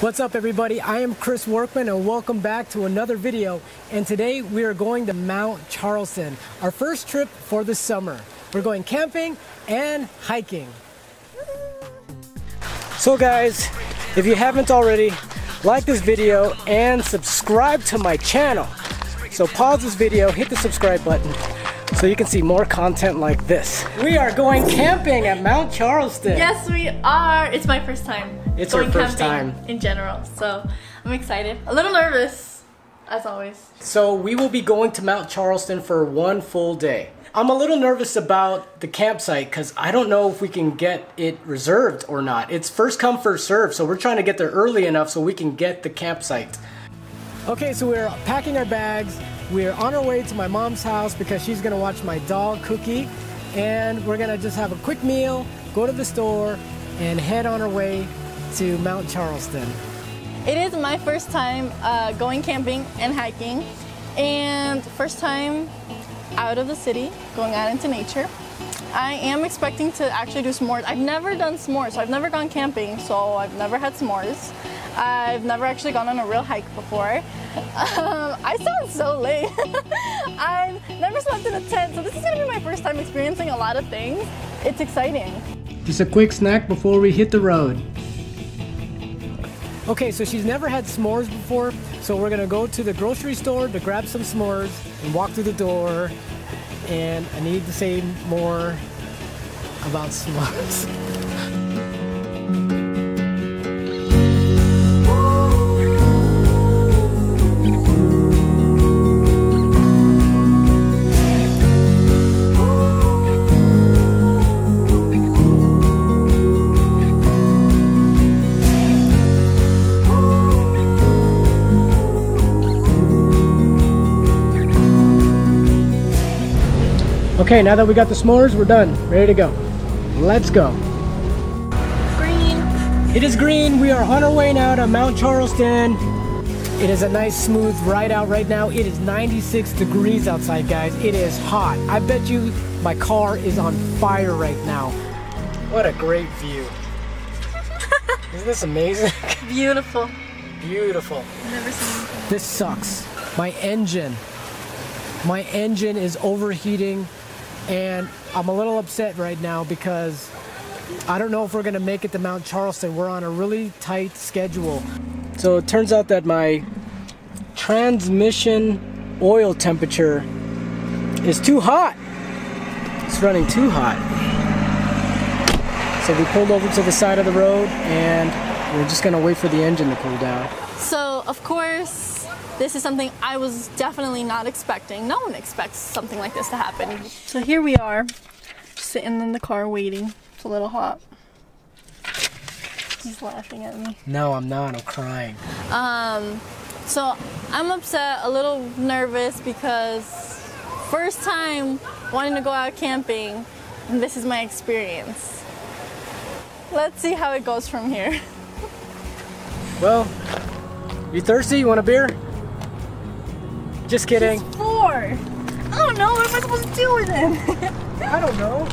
What's up everybody? I am Chris Workman and welcome back to another video. And today we are going to Mount Charleston, our first trip for the summer. We're going camping and hiking. So guys, if you haven't already, like this video and subscribe to my channel. So pause this video, hit the subscribe button so you can see more content like this. We are going camping at Mount Charleston. Yes, we are. It's my first time. It's our going first camping time. in general, so I'm excited. A little nervous, as always. So we will be going to Mount Charleston for one full day. I'm a little nervous about the campsite because I don't know if we can get it reserved or not. It's first come, first served, so we're trying to get there early enough so we can get the campsite. Okay, so we're packing our bags. We're on our way to my mom's house because she's gonna watch my dog Cookie, and we're gonna just have a quick meal, go to the store, and head on our way to Mount Charleston. It is my first time uh, going camping and hiking, and first time out of the city, going out into nature. I am expecting to actually do s'mores. I've never done s'mores, so I've never gone camping, so I've never had s'mores. I've never actually gone on a real hike before. Um, I sound so lame. I've never slept in a tent, so this is gonna be my first time experiencing a lot of things. It's exciting. Just a quick snack before we hit the road. Okay, so she's never had s'mores before, so we're gonna go to the grocery store to grab some s'mores and walk through the door. And I need to say more about s'mores. Okay, now that we got the s'mores, we're done. Ready to go. Let's go. Green. It is green. We are on our way now to Mount Charleston. It is a nice smooth ride out right now. It is 96 degrees outside, guys. It is hot. I bet you my car is on fire right now. What a great view. Isn't this amazing? Beautiful. Beautiful. Never seen This sucks. My engine. My engine is overheating and I'm a little upset right now because I don't know if we're gonna make it to Mount Charleston. We're on a really tight schedule. So it turns out that my transmission oil temperature is too hot. It's running too hot. So we pulled over to the side of the road and we're just gonna wait for the engine to cool down. So, of course, this is something I was definitely not expecting. No one expects something like this to happen. So here we are, sitting in the car waiting. It's a little hot. He's laughing at me. No, I'm not. I'm crying. Um, so I'm upset, a little nervous because first time wanting to go out camping, and this is my experience. Let's see how it goes from here. Well, you thirsty? You want a beer? Just kidding. Four. I don't know. What am I supposed to do with it? I don't know.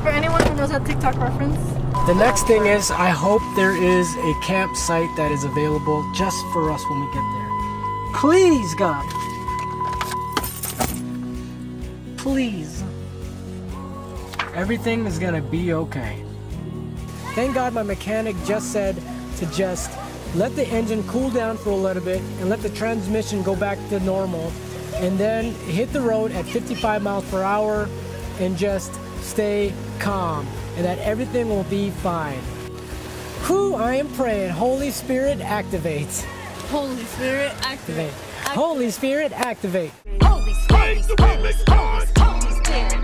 For anyone who knows that TikTok reference, The next thing is, I hope there is a campsite that is available just for us when we get there. Please, God. Please. Everything is gonna be okay. Thank God my mechanic just said to just let the engine cool down for a little bit and let the transmission go back to normal and then hit the road at 55 miles per hour and just stay calm and that everything will be fine. Who I am praying, Holy Spirit activate. Holy Spirit, activate. Holy Spirit activate. Holy Spirit, Holy Spirit, Holy Spirit,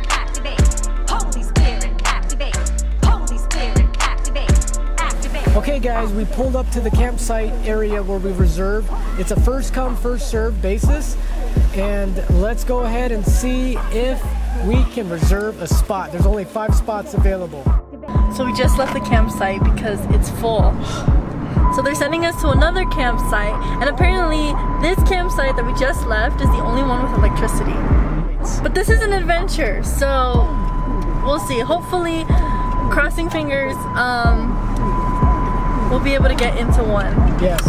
guys, we pulled up to the campsite area where we reserved. It's a first come, first served basis. And let's go ahead and see if we can reserve a spot. There's only five spots available. So we just left the campsite because it's full. So they're sending us to another campsite, and apparently this campsite that we just left is the only one with electricity. But this is an adventure, so we'll see. Hopefully, crossing fingers, um, we'll be able to get into one. Yes.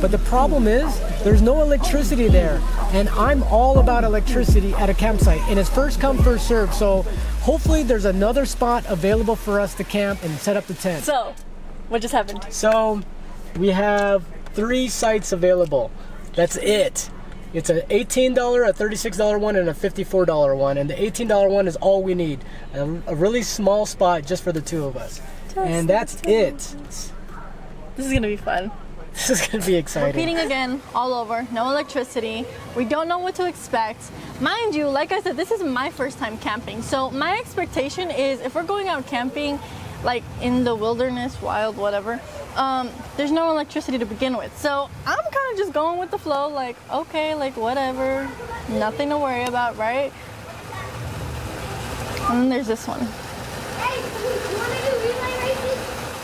But the problem is, there's no electricity there. And I'm all about electricity at a campsite. And it's first come, first serve. So hopefully there's another spot available for us to camp and set up the tent. So, what just happened? So we have three sites available. That's it. It's an $18, a $36 one, and a $54 one. And the $18 one is all we need. A, a really small spot just for the two of us. and that's it. This is gonna be fun. This is gonna be exciting. Repeating again, all over, no electricity. We don't know what to expect. Mind you, like I said, this is my first time camping. So my expectation is if we're going out camping, like in the wilderness, wild, whatever, um, there's no electricity to begin with. So I'm kind of just going with the flow, like, okay, like whatever, nothing to worry about, right? And then there's this one.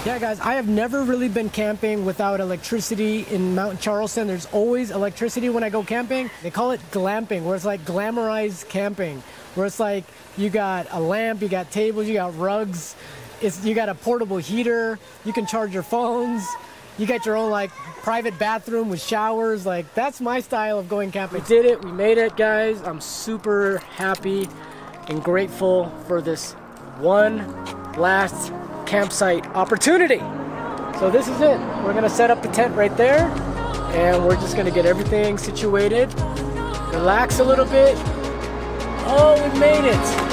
Yeah, guys, I have never really been camping without electricity in Mount Charleston. There's always electricity when I go camping. They call it glamping, where it's like glamorized camping, where it's like you got a lamp, you got tables, you got rugs, you got a portable heater, you can charge your phones, you got your own like private bathroom with showers. Like that's my style of going camping. We did it, we made it, guys. I'm super happy and grateful for this one last campsite opportunity. So this is it. We're gonna set up the tent right there and we're just gonna get everything situated, relax a little bit. Oh, we made it.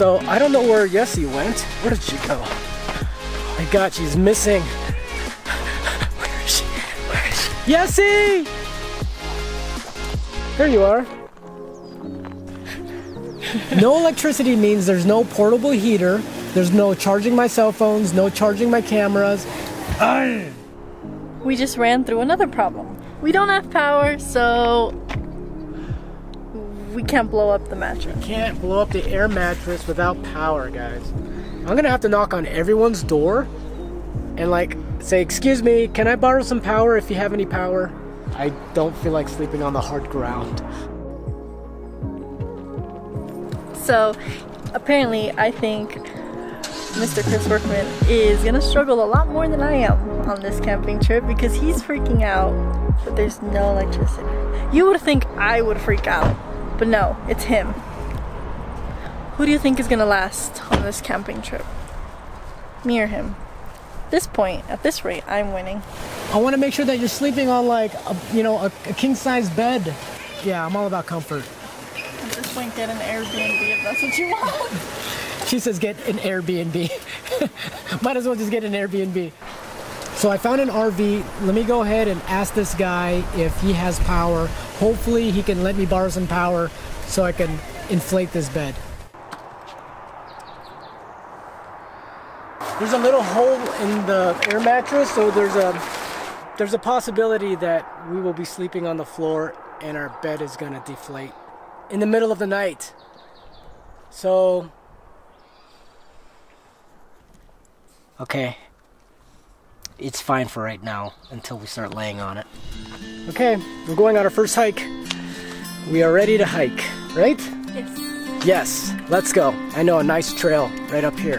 So I don't know where Yessie went. Where did she go? Oh my god, she's missing. Where is she? Where is she? Yessie! There you are. no electricity means there's no portable heater, there's no charging my cell phones, no charging my cameras. We just ran through another problem. We don't have power, so we can't blow up the mattress. We Can't blow up the air mattress without power, guys. I'm gonna have to knock on everyone's door and like say, excuse me, can I borrow some power if you have any power? I don't feel like sleeping on the hard ground. So apparently, I think Mr. Chris Workman is gonna struggle a lot more than I am on this camping trip because he's freaking out that there's no electricity. You would think I would freak out, but no, it's him. Who do you think is gonna last on this camping trip? Me or him? At this point, at this rate, I'm winning. I want to make sure that you're sleeping on like a, you know a, a king size bed. Yeah, I'm all about comfort. At this point, get an Airbnb if that's what you want. She says get an Airbnb. Might as well just get an Airbnb. So I found an RV. Let me go ahead and ask this guy if he has power. Hopefully he can let me borrow some power so I can inflate this bed. There's a little hole in the air mattress, so there's a there's a possibility that we will be sleeping on the floor and our bed is gonna deflate in the middle of the night. So Okay. It's fine for right now until we start laying on it. Okay, we're going on our first hike. We are ready to hike, right? Yes. Yes, let's go. I know a nice trail right up here.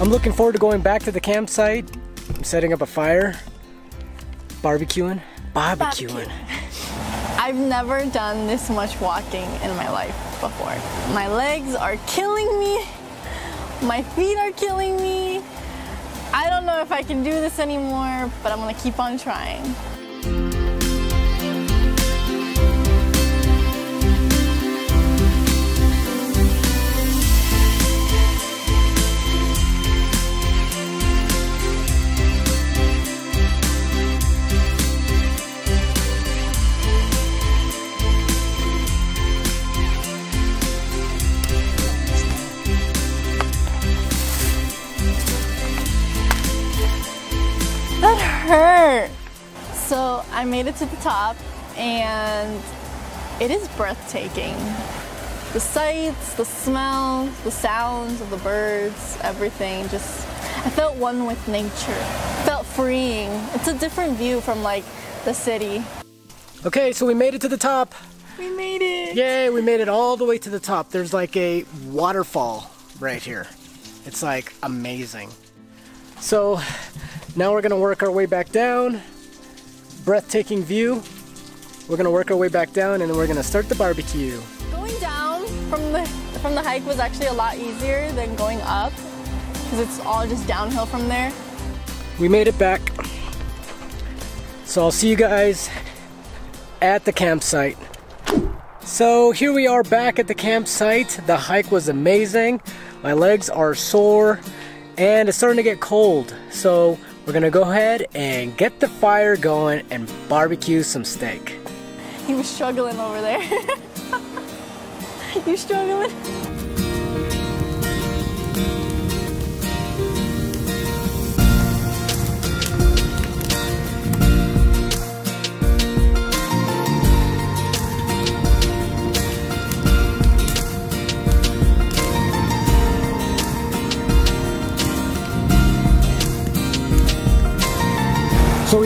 I'm looking forward to going back to the campsite. I'm setting up a fire, barbecuing, barbecuing. I've never done this much walking in my life before. My legs are killing me. My feet are killing me. I don't know if I can do this anymore, but I'm gonna keep on trying. Made it to the top and it is breathtaking. The sights, the smells, the sounds of the birds, everything just I felt one with nature. Felt freeing. It's a different view from like the city. Okay, so we made it to the top. We made it. Yay, we made it all the way to the top. There's like a waterfall right here. It's like amazing. So now we're gonna work our way back down. Breathtaking view. We're gonna work our way back down and then we're gonna start the barbecue. Going down from the from the hike was actually a lot easier than going up because it's all just downhill from there. We made it back. So I'll see you guys at the campsite. So here we are back at the campsite. The hike was amazing. My legs are sore and it's starting to get cold. So we're gonna go ahead and get the fire going and barbecue some steak. He was struggling over there. you struggling?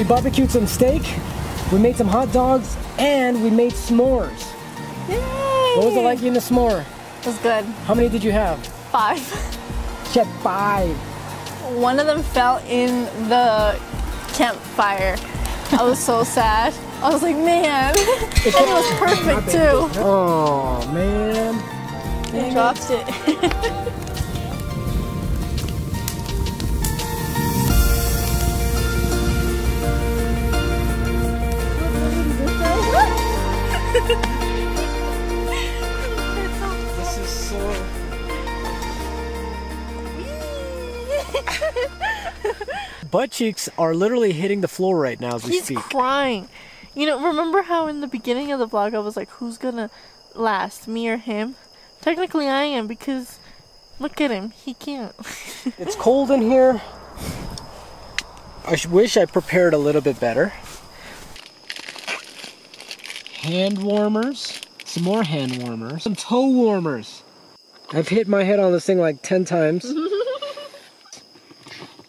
We barbecued some steak, we made some hot dogs, and we made s'mores. Yay! What was it like eating a s'more? It was good. How many did you have? Five. She had five. One of them fell in the campfire. I was so sad. I was like, man. and it was perfect too. Oh man. I dropped it. This is so. Butt cheeks are literally hitting the floor right now as we He's speak. crying. You know, remember how in the beginning of the vlog I was like, who's gonna last, me or him? Technically, I am because look at him. He can't. It's cold in here. I wish I prepared a little bit better. Hand warmers. Some more hand warmers. Some toe warmers. I've hit my head on this thing like 10 times.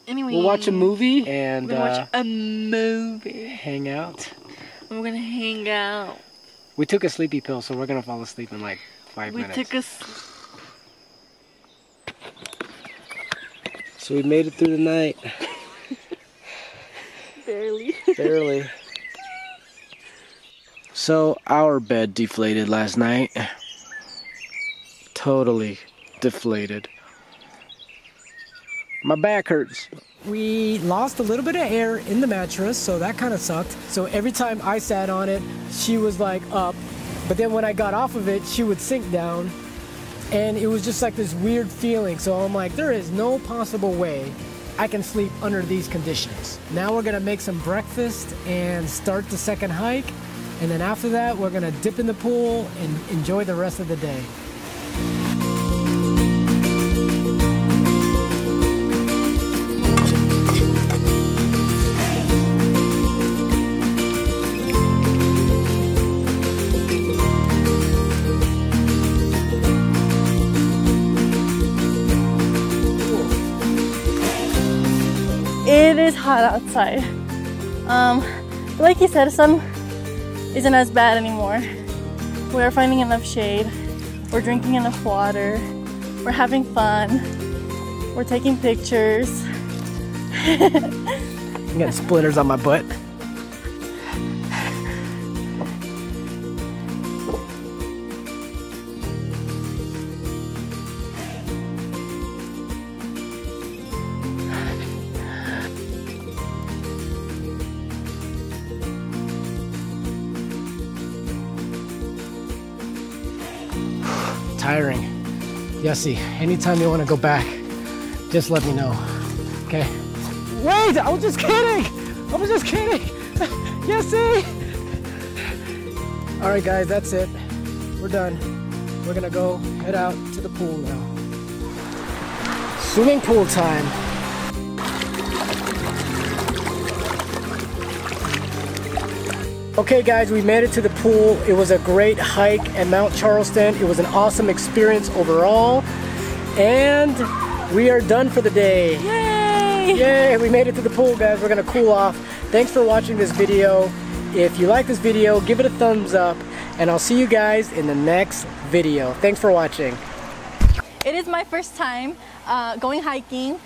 anyway, We'll watch a movie and We're gonna uh, watch a movie. hang out. We're gonna hang out. We took a sleepy pill, so we're gonna fall asleep in like five We minutes. We took us. So we made it through the night. Barely. Barely. So our bed deflated last night. Totally deflated. My back hurts. We lost a little bit of air in the mattress, so that kind of sucked. So every time I sat on it, she was like up. But then when I got off of it, she would sink down. And it was just like this weird feeling. So I'm like, there is no possible way I can sleep under these conditions. Now we're gonna make some breakfast and start the second hike. And then after that, we're gonna dip in the pool and enjoy the rest of the day. It is hot outside. Um, like you said, sun isn't as bad anymore. We're finding enough shade. We're drinking enough water. We're having fun. We're taking pictures. I'm getting splinters on my butt. Tiring. Yessie, anytime you want to go back, just let me know. Okay? Wait, I was just kidding. I was just kidding. Yessie. All right, guys, that's it. We're done. We're gonna go head out to the pool now. Swimming pool time. Okay, guys, we made it to the pool. It was a great hike at Mount Charleston. It was an awesome experience overall. And we are done for the day. Yay! Yay, we made it to the pool, guys. We're gonna cool off. Thanks for watching this video. If you like this video, give it a thumbs up, and I'll see you guys in the next video. Thanks for watching. It is my first time uh, going hiking.